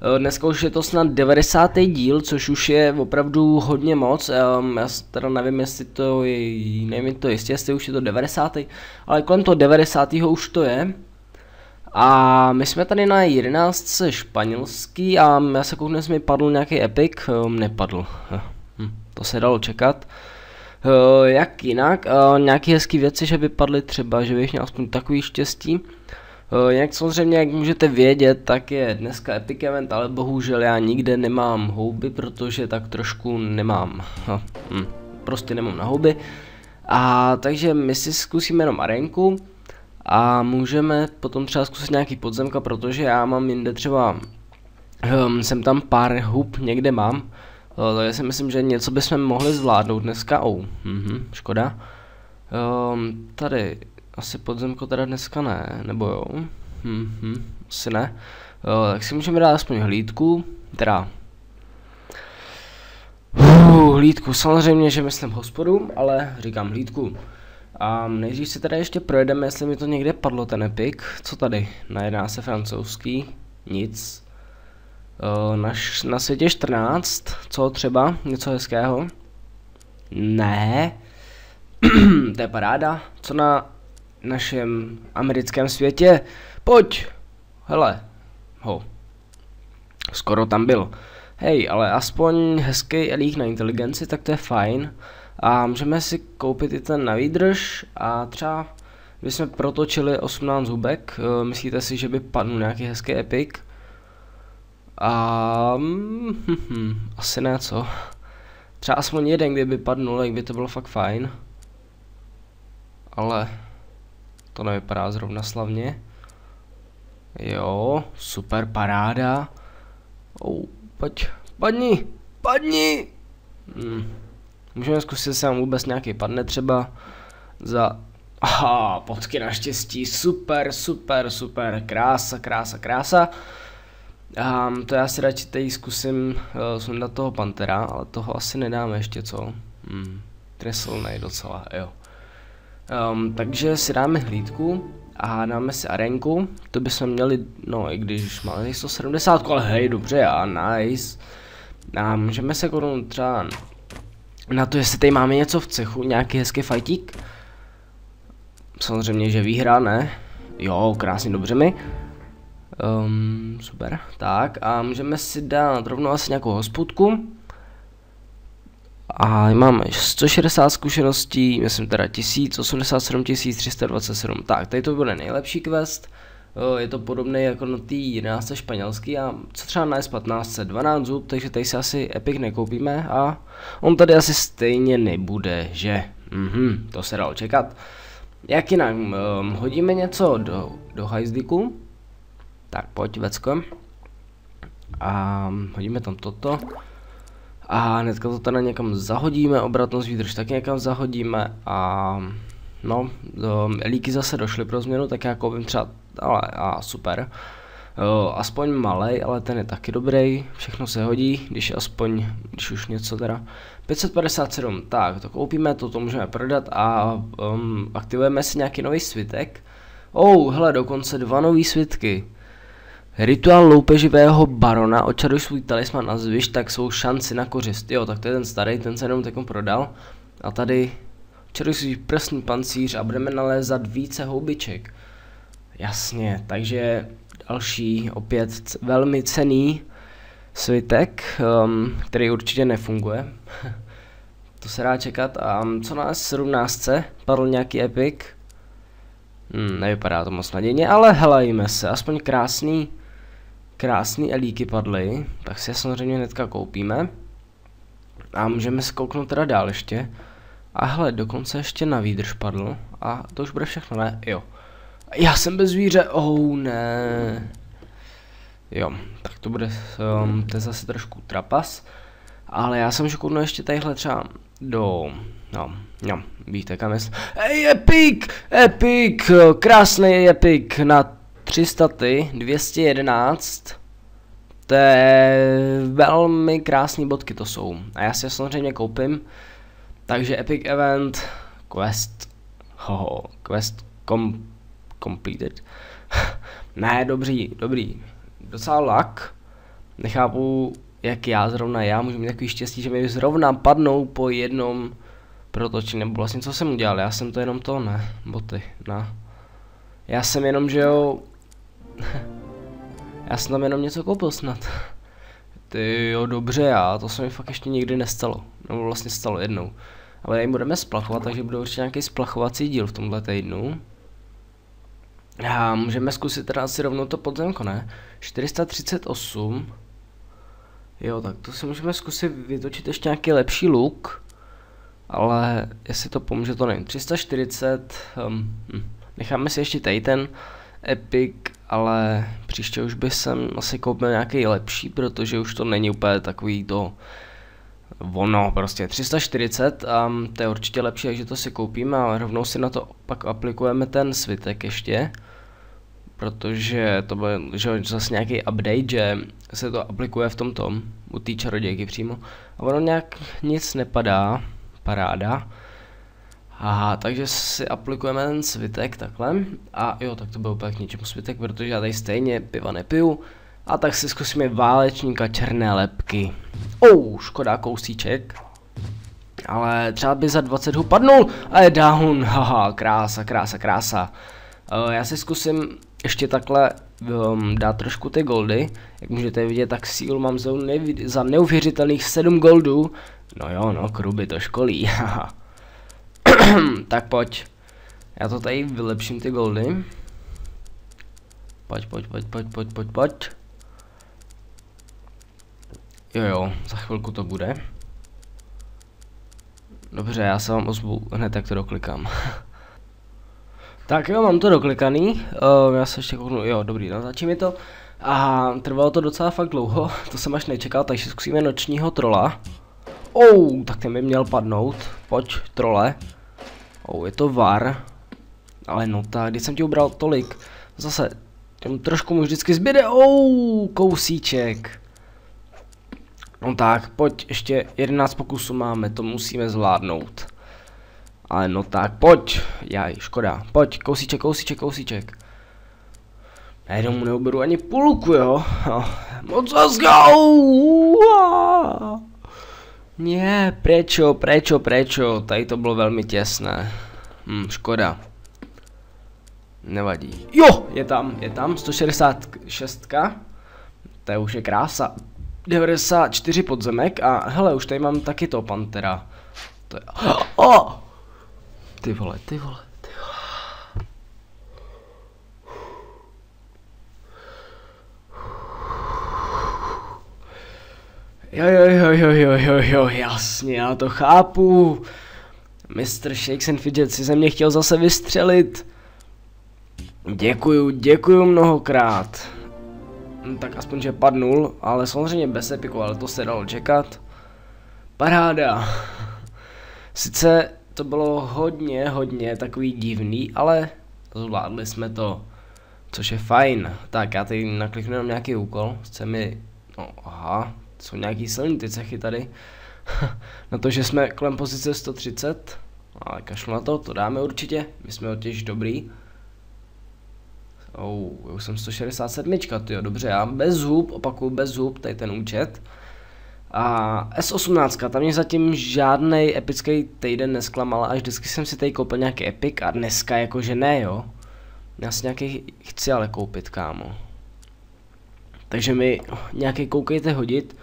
Eh, Dneska už je to snad 90. díl, což už je opravdu hodně moc. Um, já teda nevím, jestli to je, nevím to jistě, jestli už je to 90. Ale kolem toho 90. už to je. A my jsme tady na 11 španělský a já se kouknu, mi padl nějaký epic, um, nepadl. Eh, Hm, to se dalo čekat. Uh, jak jinak, nějaké hezké věci, že by padly třeba, že bych měl aspoň takový štěstí. Uh, jak samozřejmě, jak můžete vědět, tak je dneska Epic Event, ale bohužel já nikde nemám houby, protože tak trošku nemám. Hm, prostě nemám na houby. A takže my si zkusíme jenom arenku a můžeme potom třeba zkusit nějaký podzemka, protože já mám jinde třeba, um, jsem tam pár hub někde mám, Uh, takže si myslím, že něco bychom mohli zvládnout dneska. Oh, mhm, škoda. Um, tady asi podzemko teda dneska ne, nebo jo? Mhm, asi ne. Uh, tak si můžeme dát aspoň hlídku, teda Uh, hlídku, samozřejmě, že myslím hospodu, ale říkám hlídku. A nejdřív si teda ještě projedeme, jestli mi to někde padlo ten epic. Co tady? Najedná se francouzský? Nic. Na, na světě 14, co třeba? Něco hezkého? Ne. to je paráda. Co na našem americkém světě? Pojď! Hele. Ho. Skoro tam byl. Hej, ale aspoň hezký elík na inteligenci, tak to je fajn. A můžeme si koupit i ten na výdrž a třeba bychom protočili 18 hubek. Uh, myslíte si, že by padl nějaký hezký epic? A hm, hm, asi ne co. Třeba aspoň jeden, kdyby padnul, jak by to bylo fakt fajn. Ale to nevypadá zrovna slavně. Jo, super paráda. Oh, pojď, padni, padni! Hmm. Můžeme zkusit, jestli nám vůbec nějaký padne třeba za... Aha, potky naštěstí, super, super, super, krása, krása, krása. Um, to já si radši teď zkusím uh, sundat toho pantera, ale toho asi nedáme ještě, co? Hmm, docela, jo. Um, takže si dáme hlídku a dáme si arenku, to bychom měli, no i když máme 170, ale hej, dobře, já, nice. A můžeme se kouknout třeba na to, jestli tady máme něco v cechu, nějaký hezký fajtík. Samozřejmě, že výhra, ne? Jo, krásně, dobře mi. Um, super, tak a můžeme si dát rovnou asi nějakou hospodku. A máme 160 zkušeností, myslím teda 1087 327. Tak, tady to bude nejlepší quest. Je to podobné jako na té 11 španělský a co třeba na S15 12 zub, takže tady si asi Epic nekoupíme a on tady asi stejně nebude, že? Mhm, to se dalo čekat. Jak jinak, um, hodíme něco do, do hajzlíku. Tak pojď, vecko. A hodíme tam toto. A hnedka to teda někam zahodíme, obratnost výdrž taky někam zahodíme a no, um, líky zase došly pro změnu, tak já koupím třeba, ale a super. Uh, aspoň malej, ale ten je taky dobrý, všechno se hodí, když je aspoň, když už něco teda. 557, tak to koupíme, to, to můžeme prodat a um, aktivujeme si nějaký nový svitek. Oh, hele, dokonce dva nový svitky. Rituál loupeživého barona, očaruj svůj talisman na zvyš, tak svou šanci na kořist. Jo, tak to je ten starý, ten se jenom takom prodal. A tady očaruj svůj prsní pancíř a budeme nalézat více houbiček. Jasně, takže další, opět velmi cený svitek, um, který určitě nefunguje. to se dá čekat. A co na S17 padl nějaký epic? Hmm, nevypadá to moc nadějně, ale helejme se, aspoň krásný, krásný elíky padly, tak si je samozřejmě hnedka koupíme. A můžeme se kouknout teda dál ještě. A hele, dokonce ještě na výdrž padl. A to už bude všechno, ne? Jo. Já jsem bez zvíře, oh ne. Jo, tak to bude, um, to je zase trošku trapas. Ale já jsem škoudnu ještě tadyhle třeba do, no, no, víte kam jest. Ej, Epic, Epic, krásný Epic na 300 ty, 211. To je velmi krásný bodky to jsou. A já si je samozřejmě koupím. Takže Epic Event, Quest, hoho, Quest com, completed. ne, dobrý, dobrý. Docela lak. Nechápu, jak já zrovna já můžu mít takový štěstí, že mi zrovna padnou po jednom protočení, nebo vlastně co jsem udělal, já jsem to jenom to, ne, boty, ne. Já jsem jenom, že jo, já jsem tam jenom něco koupil snad. Ty jo, dobře, já, to se mi fakt ještě nikdy nestalo, nebo vlastně stalo jednou. Ale tady budeme splachovat, takže bude určitě nějaký splachovací díl v tomhle týdnu. A můžeme zkusit teda si rovnou to podzemko, ne? 438. Jo, tak to si můžeme zkusit vytočit ještě nějaký lepší look. Ale jestli to pomůže, to nevím. 340. Um, hm. Necháme si ještě tady ten Epic, ale příště už by jsem asi koupil nějaký lepší, protože už to není úplně takový to ono, prostě 340, um, to je určitě lepší, takže to si koupíme a rovnou si na to pak aplikujeme ten svitek ještě protože to byl že zase nějaký update, že se to aplikuje v tom tom, u té čarodějky přímo. A ono nějak nic nepadá, paráda. Aha, takže si aplikujeme ten svitek takhle. A jo, tak to byl úplně k něčemu svitek, protože já tady stejně piva nepiju. A tak si zkusíme válečníka černé lepky. Oh, škoda kousíček. Ale třeba by za 20 hu padnul a je down, haha, krása, krása, krása. Uh, já si zkusím ještě takhle um, dát trošku ty goldy. Jak můžete vidět, tak sílu mám za, za neuvěřitelných 7 goldů. No jo, no, kruby to školí. tak pojď. Já to tady vylepším ty goldy. Pojď, pojď, pojď, pojď, pojď, pojď, pojď. Jo, jo, za chvilku to bude. Dobře, já se vám ozvu hned, jak to doklikám. Tak jo, mám to doklikaný, uh, já se ještě kouknu, jo, dobrý, natáčí mi to. A trvalo to docela fakt dlouho, to jsem až nečekal, takže zkusíme nočního trola. Oh, tak ten by měl padnout, pojď, trole. Oh, je to var. Ale no tak, když jsem ti ubral tolik, zase, těm trošku mu vždycky zbyde, oh, kousíček. No tak, pojď, ještě 11 pokusů máme, to musíme zvládnout. Ale no tak, pojď. Jaj, škoda. Pojď, kousíček, kousíček, kousíček. Najednou mu neuberu ani půlku, jo. Moc Nie, prečo, prečo, prečo. Tady to bylo velmi těsné. Hm, škoda. Nevadí. Jo, je tam, je tam, 166. To je už je krása. 94 podzemek a hele, už tady mám taky to pantera. To je... Oh! Ty vole, ty vole. Jo, jo, jo, jo, jo, jo, jo, jasně, já to chápu. Mr. Shakes and Fidget si ze mě chtěl zase vystřelit. Děkuju, děkuju mnohokrát. Hm, tak aspoň, že padnul, ale samozřejmě bez epiku, ale to se dalo čekat. Paráda. Sice to bylo hodně, hodně takový divný, ale zvládli jsme to, což je fajn. Tak já tady nakliknu jenom nějaký úkol, chce mi, no aha, jsou nějaký silný ty cechy tady. na to, že jsme kolem pozice 130, ale kašlu na to, to dáme určitě, my jsme otěž dobrý. Oh, už jsem 167, jo, dobře, já bez zub, opakuju bez zub, tady ten účet. A S18, tam mě zatím žádný epický týden nesklamal, až vždycky jsem si tady koupil nějaký epic a dneska jakože ne, jo. Já si nějaký chci ale koupit, kámo. Takže mi nějaký koukejte hodit.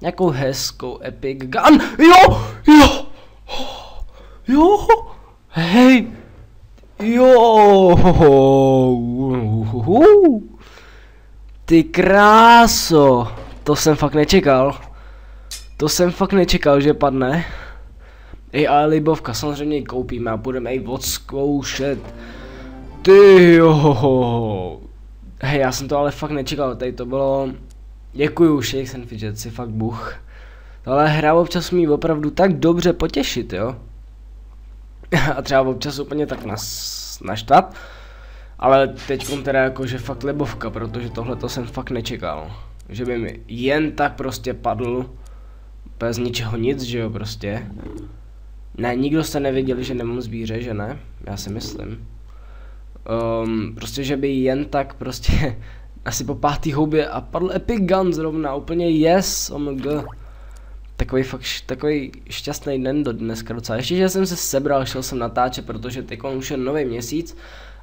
Nějakou hezkou epic gun. Jo, jo, jo, hej, jo, ty kráso, to jsem fakt nečekal. To jsem fakt nečekal, že padne. Ej, ale libovka, samozřejmě koupíme a budeme ji odzkoušet. Ty jo, Hej, já jsem to ale fakt nečekal, tady to bylo... Děkuju, Shakes and Fidget, si fakt buch. Ale hra občas umí opravdu tak dobře potěšit, jo. A třeba občas úplně tak nas, naštvat. Ale teď teda jakože fakt lebovka, protože tohle to jsem fakt nečekal. Že by mi jen tak prostě padl bez ničeho nic, že jo, prostě. Ne, nikdo jste nevěděli, že nemám zvíře, že ne? Já si myslím. Um, prostě, že by jen tak prostě asi po pátý houbě a padl Epic Gun zrovna, úplně yes, omg. Takový fakt, takový šťastný den do dneska docela. Ještě, že jsem se sebral, šel jsem natáčet, protože teď už je nový měsíc.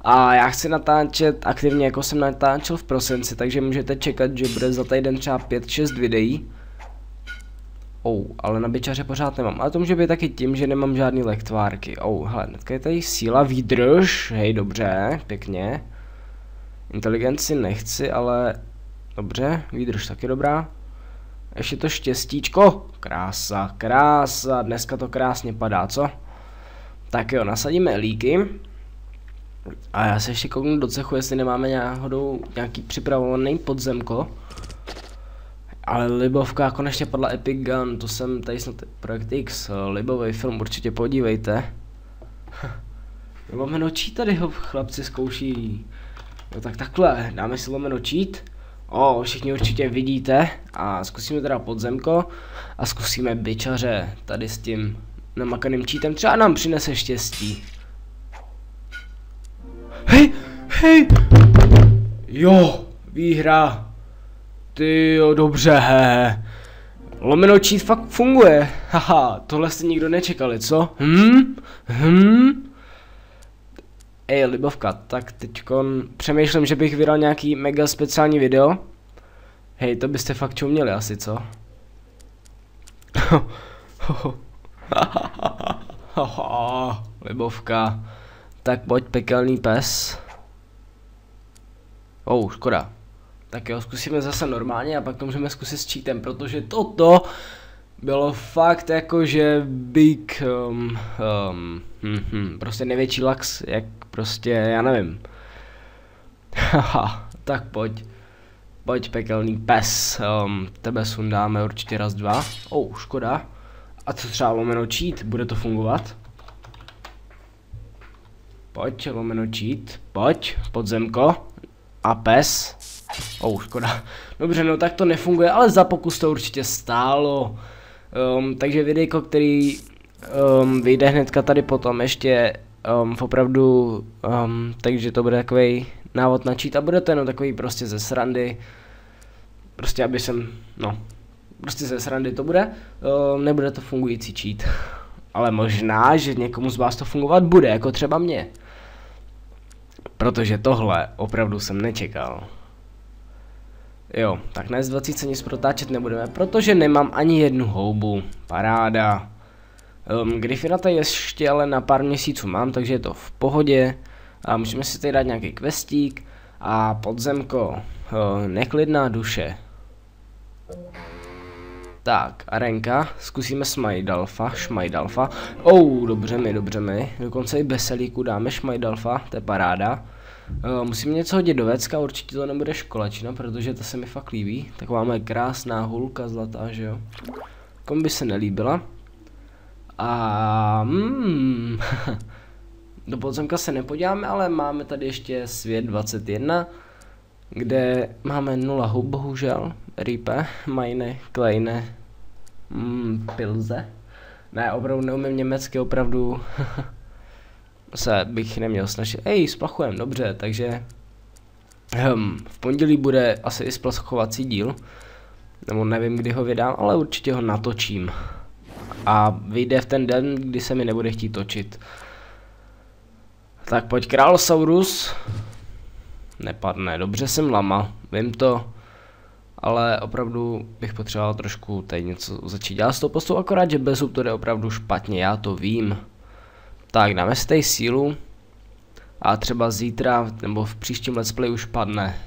A já chci natáčet aktivně, jako jsem natáčel v prosinci, takže můžete čekat, že bude za týden třeba 5-6 videí. Oh, ale na byčaře pořád nemám. Ale to může být taky tím, že nemám žádný lektvárky. Oh, hele, hnedka je tady síla, výdrž. Hej, dobře, pěkně. Inteligenci nechci, ale... Dobře, výdrž taky dobrá. Ještě to štěstíčko. Krása, krása. Dneska to krásně padá, co? Tak jo, nasadíme líky. A já se ještě kouknu do cechu, jestli nemáme náhodou nějaký připravovaný podzemko. Ale Libovka konečně padla Epic Gun, to jsem tady snad Projekt X, Libový film, určitě podívejte. lomeno cheat tady ho chlapci zkouší. No tak takhle, dáme si lomeno cheat. O, všichni určitě vidíte. A zkusíme teda podzemko. A zkusíme byčaře tady s tím namakaným cheatem. Třeba nám přinese štěstí. Hej, hej! Jo, výhra. Ty jo, dobře. Lomeno cheat fakt funguje. Haha, tohle jste nikdo nečekali, co? Hm? Hm? Ej, Libovka, tak teďkon přemýšlím, že bych vydal nějaký mega speciální video. Hej, to byste fakt čuměli asi, co? Libovka. Tak pojď, pekelný pes. Oh, škoda. Tak jo, zkusíme zase normálně a pak to můžeme zkusit s cheatem, protože toto bylo fakt jakože big, um, um, hm, hm, prostě největší lax, jak prostě, já nevím. Haha, tak pojď. Pojď pekelný pes, um, tebe sundáme určitě raz, dva. Oh, škoda. A co třeba lomeno cheat, bude to fungovat? Pojď, lomeno cheat, pojď, podzemko. A pes. Oh, škoda. Dobře, no tak to nefunguje, ale za pokus to určitě stálo. Um, takže videjko, který um, vyjde hnedka tady potom ještě um, opravdu, um, takže to bude takový návod na cheat a bude to jenom takový prostě ze srandy. Prostě aby jsem, no, prostě ze srandy to bude, um, nebude to fungující cheat. Ale možná, že někomu z vás to fungovat bude, jako třeba mě. Protože tohle opravdu jsem nečekal. Jo, tak dnes 20 nic protáčet nebudeme, protože nemám ani jednu houbu. Paráda. Um, Griffina tady ještě ale na pár měsíců mám, takže je to v pohodě. A můžeme si tady dát nějaký questík. A podzemko. Uh, neklidná duše. Tak, arenka, zkusíme Šmajdalfa, Šmajdalfa. Oh, dobře mi, dobře mi. Dokonce i Beselíku dáme Šmajdalfa, to je paráda. Uh, musím něco hodit do vecka, určitě to nebude školačina, protože to se mi fakt líbí. Tak máme krásná hulka zlatá, že jo. Komu by se nelíbila. A mm, do podzemka se nepodíváme, ale máme tady ještě svět 21, kde máme nula hub, bohužel. Ripe, majne, klejne, mm, pilze. Ne, opravdu neumím německy, opravdu se bych neměl snažit. Ej, splachujem, dobře, takže hm, v pondělí bude asi i splachovací díl. Nebo nevím, kdy ho vydám, ale určitě ho natočím. A vyjde v ten den, kdy se mi nebude chtít točit. Tak pojď Králosaurus. Nepadne, dobře jsem lama, vím to. Ale opravdu bych potřeboval trošku tady něco začít dělat s tou postou, akorát, že bez to jde opravdu špatně, já to vím. Tak, dáme si sílu. A třeba zítra, nebo v příštím let's play už padne.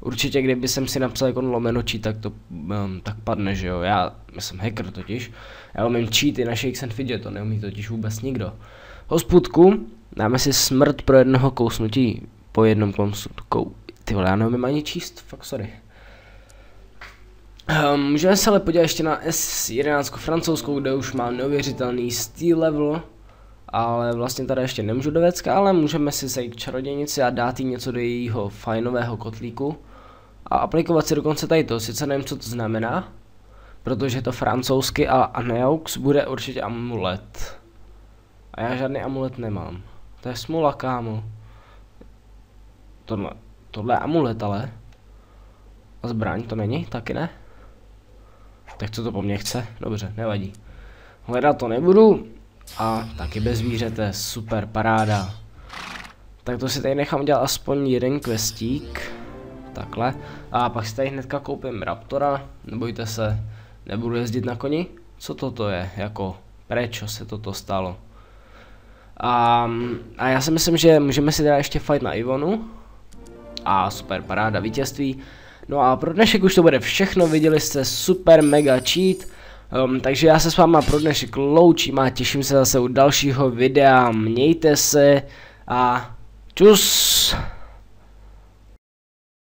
Určitě, kdyby jsem si napsal jako lomenočí, tak to um, tak padne, že jo. Já, já jsem hacker totiž. Já umím cheaty na Shakes and Fidget, to neumí totiž vůbec nikdo. Hospudku, dáme si smrt pro jednoho kousnutí po jednom kousnutí. Ty vole, já neumím ani číst, fakt sorry. Um, můžeme se ale podívat ještě na S11 francouzskou, kde už má neuvěřitelný steel level. Ale vlastně tady ještě nemůžu do Vecka, ale můžeme si zajít k čarodějnici a dát jí něco do jejího fajnového kotlíku. A aplikovat si dokonce tady to, sice nevím, co to znamená, protože to francouzsky a Aneaux bude určitě amulet. A já žádný amulet nemám. To je smula, kámo. Tohle, tohle je amulet, ale. A zbraň to není? Taky ne? Tak co to po mně chce? Dobře, nevadí. Hledat to nebudu. A taky bez zvířete, super, paráda. Tak to si tady nechám dělat aspoň jeden questík. Takhle. A pak si tady hnedka koupím Raptora. Nebojte se, nebudu jezdit na koni. Co toto je? Jako, proč se toto stalo? A, a já si myslím, že můžeme si teda ještě fight na Ivonu. A super, paráda, vítězství. No a pro dnešek už to bude všechno, viděli jste super mega cheat. Um, takže já se s váma pro dnešek loučím a těším se zase u dalšího videa. Mějte se a čus!